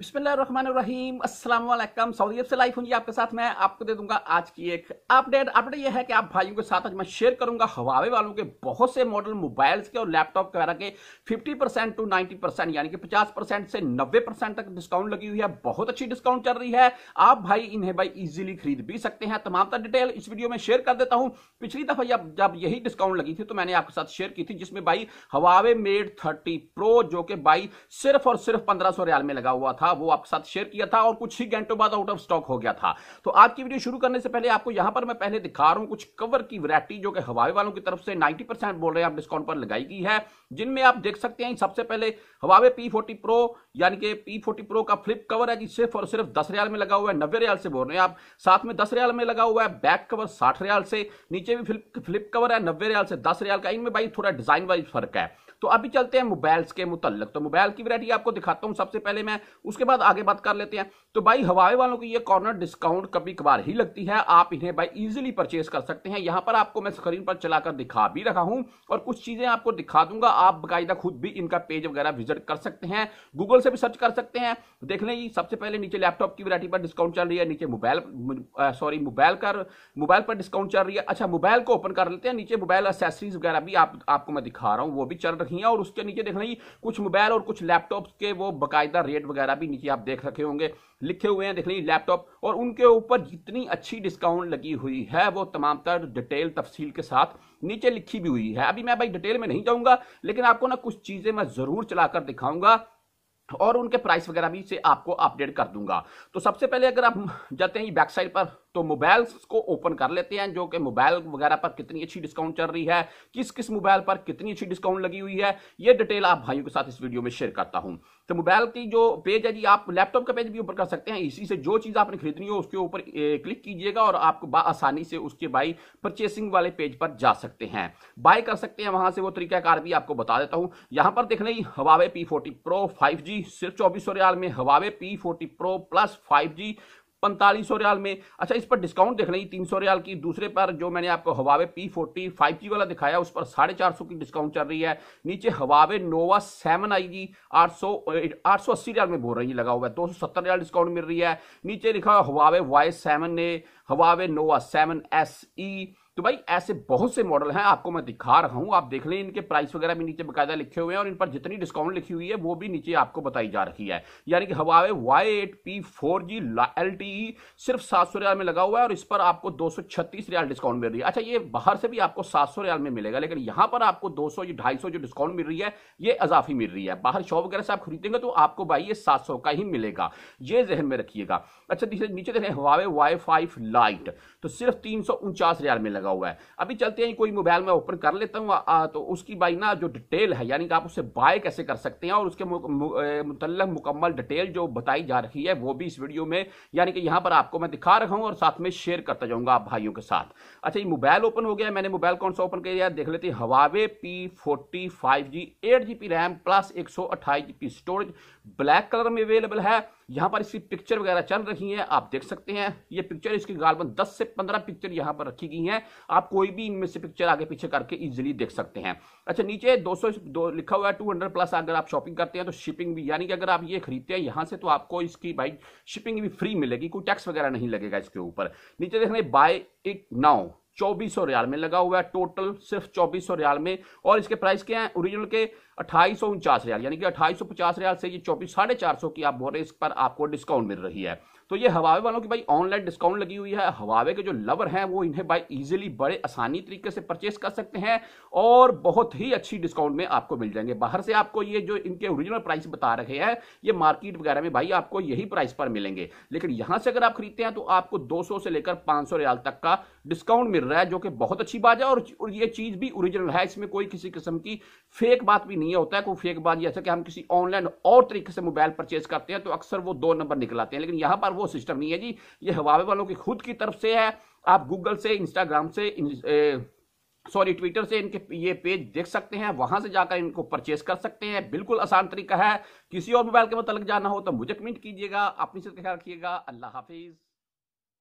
बिस्मिल्लाहिर्रहमानिर्रहीम। अस्सलाम वालेकुम सऊदी अरब से लाइव हूँ आपके साथ मैं, आपको दे दूँगा आज की एक अपडेट अपडेट यह है कि आप भाइयों के साथ आज मैं शेयर करूँगा हवावे वालों के बहुत से मॉडल मोबाइल्स के और लैपटॉप वगैरह के। 50 परसेंट टू 90 परसेंट यानी कि 50 परसेंट से 90 परसेंट तक डिस्काउंट लगी हुई है। बहुत अच्छी डिस्काउंट चल रही है। आप भाई इन्हें भाई इजिली खरीद भी सकते हैं। तमाम तर डिटेल इस वीडियो में शेयर कर देता हूँ। पिछली दफ़ा जब जब यही डिस्काउंट लगी थी तो मैंने आपके साथ शेयर की थी, जिसमें भाई हवावे मेड थर्टी प्रो जो कि भाई सिर्फ़ और सिर्फ़ पंद्रह सौ में लगा हुआ था। वो आपके साथ शेयर किया था और कुछ ही घंटों बाद आउट ऑफ़ स्टॉक हो गया था। तो आज की वीडियो शुरू करने से पहले आपको यहाँ पर मैं पहले दिखा रहा हूँ कुछ कवर की वैरायटी जो कि हवाई वालों की तरफ़ से 90 परसेंट बोल रहे हैं आप डिस्काउंट पर लगाई गई है, जिनमें आप देख सकते हैं सबसे पहले हवावे पी फोर्टी प्रो यानी कि पी फोर्टी प्रो का फ्लिप कवर है जी सिर्फ़ और सिर्फ़ दस रियाल में लगा हुआ है, नब्बे रियाल से बोल रहे हैं आप। साथ में दस रियाल में लगा हुआ है बैक कवर साठ रियाल से, नीचे भी फ्लिप फ्लिप कवर है, नब्बे रियाल से दस रियाल का। इनमें भाई थोड़ा डिज़ाइन वाइज फ़र्क है। तो अभी चलते हैं मोबाइल्स के मुतलक तो मोबाइल की वैरायटी आपको दिखाता हूँ। सबसे पहले मैं उसके बाद आगे बात कर लेते हैं। तो भाई हवाई वालों की ये कॉर्नर डिस्काउंट कभी कभार ही लगती है। आप इन्हें भाई इजीली परचेज कर सकते हैं। यहाँ पर आपको मैं स्क्रीन पर चलाकर दिखा भी रहा हूँ और कुछ चीज़ें आपको दिखा दूँगा। आप बाकायदा खुद भी इनका पेज वगैरह विज़िट कर सकते हैं। गूगल से भी सर्च कर सकते हैं। देख लें सबसे पहले नीचे लैपटॉप की वैरायटी पर डिस्काउंट चल रही है। नीचे मोबाइल सॉरी मोबाइल कर मोबाइल पर डिस्काउंट चल रही है। अच्छा मोबाइल को ओपन कर लेते हैं। नीचे मोबाइल एसेसरीज वगैरह भी आप, आपको मैं दिखा रहा हूँ। वो भी चल रही है और उसके नीचे देखना कुछ मोबाइल और कुछ लैपटॉप के वो बाकायदा रेट वगैरह भी नीचे आप देख रखे होंगे। लिखे हुए हैं, देख लीजिए लैपटॉप और उनके ऊपर जितनी अच्छी डिस्काउंट लगी हुई है, वो तमाम तर डिटेल तफसील के साथ नीचे लिखी भी हुई है। अभी मैं भाई डिटेल में नहीं जाऊँगा, लेकिन आपको ना कुछ चीज़ें मैं ज़रूर चलाकर दिखाऊँगा, और उनके प्राइस वगैरह भी से आपको अपडेट कर दूँगा। तो सबसे पहले अगर आप जाते हैं बैक साइड पर तो मोबाइल्स को ओपन कर लेते हैं, जो कि मोबाइल वगैरह पर कितनी अच्छी डिस्काउंट चल रही है, किस किस मोबाइल पर कितनी अच्छी डिस्काउंट लगी हुई है, ये डिटेल आप भाइयों के साथ इस वीडियो में शेयर करता हूँ। तो मोबाइल की जो पेज है जी, आप लैपटॉप का पेज भी ऊपर कर सकते हैं। इसी से जो चीज़ आपने खरीदनी हो, उसके ऊपर क्लिक कीजिएगा और आपको आसानी से उसके बाई परचेसिंग वाले पेज पर जा सकते हैं। बाय कर सकते हैं, वहाँ से वो तरीकाकार भी आपको बता देता हूँ। यहाँ पर देख लें Huawei P forty pro five G सिर्फ़ चौबीस सौ में Huawei P forty pro plus five G पैंतालीस सौ रियाल में। अच्छा इस पर डिस्काउंट देख लें, तीन सौ रियाल की। दूसरे पर जो मैंने आपको Huawei P forty five G वाला दिखाया, उस पर साढ़े चार सौ की डिस्काउंट चल रही है। नीचे Huawei nova seven i G आठ सौ आठ सौ अस्सी रियाल में बोल रही है, लगा हुआ है। दो सौ सत्तर रियाल डिस्काउंट मिल रही है। नीचे लिखा हुआ हवावे वाई सेवन ने Huawei nova seven S E तो भाई, ऐसे बहुत से मॉडल हैं, आपको मैं दिखा रहा हूँ, आप देख लें, इनके प्राइस वगैरह भी नीचे बकायदा लिखे हुए हैं और इन पर जितनी डिस्काउंट लिखी हुई है, वो भी नीचे आपको बताई जा रही है। यानी कि Huawei Y eight P four G L T सिर्फ़ सात सौ रियाल में लगा हुआ है और इस पर आपको दो सौ छत्तीस रियाल डिस्काउंट मिल रही है। अच्छा ये बाहर से भी आपको सात सौ रियाल में मिलेगा, लेकिन यहाँ पर आपको दो सौ ढाई सौ जो डिस्काउंट मिल रही है, ये अजाफी मिल रही है। बाहर शॉप वगैरह से आप खरीदेंगे तो आपको भाई ये सात सौ का ही मिलेगा, ये जहन में रखिएगा। अच्छा नीचे देखें हवावे वाई फाइव लाइट तो सिर्फ़ तीन सौ उनचास रियाल में लगा हुआ है। अभी चलते हैं, कोई मोबाइल में ओपन कर लेता हूँ तो उसकी बाई ना जो डिटेल है, यानी कि आप उसे बाय कैसे कर सकते हैं और उसके मुतल मुकम्मल डिटेल जो बताई जा रही है, वो भी इस वीडियो में, यानी कि यहाँ पर आपको मैं दिखा रहा हूँ और साथ में शेयर करता जाऊँगा आप भाइयों के साथ। अच्छा ये मोबाइल ओपन हो गया, मैंने मोबाइल कौन सा ओपन किया देख लेते हैं Huawei P forty five G eight G B RAM plus एक सौ अट्ठाईस G B storage black colour में अवेलेबल है। यहाँ पर इसकी पिक्चर वगैरह चल रही है, आप देख सकते हैं। ये पिक्चर इसकी गालबन 10 से 15 पिक्चर यहाँ पर रखी गई हैं। आप कोई भी इनमें से पिक्चर आगे पीछे करके इजीली देख सकते हैं। अच्छा नीचे 200 दो लिखा हुआ है 200 प्लस अगर आप शॉपिंग करते हैं तो शिपिंग भी, यानी कि अगर आप ये खरीदते हैं यहाँ से तो आपको इसकी भाई शिपिंग भी फ्री मिलेगी, कोई टैक्स वगैरह नहीं लगेगा इसके ऊपर। नीचे देख रहे बाय इट नाउ चौबीस सौ रियाल में लगा हुआ है टोटल, सिर्फ़ चौबीस सौ रियाल में। और इसके प्राइस क्या है? ओरिजिनल के अट्ठाईस सौ उनचास रियाल, यानी कि अट्ठाईस सौ पचास रियाल से ये चौबीस, साढ़े चार सौ की आप बोल रहे इस पर आपको डिस्काउंट मिल रही है। तो ये हवावे वालों की भाई ऑनलाइन डिस्काउंट लगी हुई है। हवावे के जो लवर हैं, वो इन्हें भाई इजीली बड़े आसानी तरीके से परचेस कर सकते हैं और बहुत ही अच्छी डिस्काउंट में आपको मिल जाएँगे। बाहर से आपको ये जो इनके ओरिजिनल प्राइस बता रहे हैं, ये मार्केट वगैरह में भाई आपको यही प्राइस पर मिलेंगे। लेकिन यहाँ से अगर आप खरीदते हैं तो आपको दो सौ से लेकर पाँच रियाल तक का डिस्काउंट मिल रहा है, जो कि बहुत अच्छी बात है और ये चीज़ भी ओरिजिनल है। इसमें कोई किसी किस्म की फेक बात भी नहीं होता है। कोई फेक बात जैसे कि हम किसी ऑनलाइन और तरीके से मोबाइल परचेज करते हैं तो अक्सर वो दो नंबर निकलाते हैं। लेकिन यहाँ पर वो सिस्टम नहीं है जी। ये हवावे वालों की खुद की तरफ़ से है। आप गूगल से इंस्टाग्राम से सॉरी ट्विटर से इनके ये पेज देख सकते हैं। वहाँ से जाकर इनको परचेस कर सकते हैं। बिल्कुल आसान तरीका है। किसी और मोबाइल के मतलब जाना हो तो मुझे कमेंट कीजिएगा। अपनी से ख्याल रखिएगा। अल्लाह हाफिज।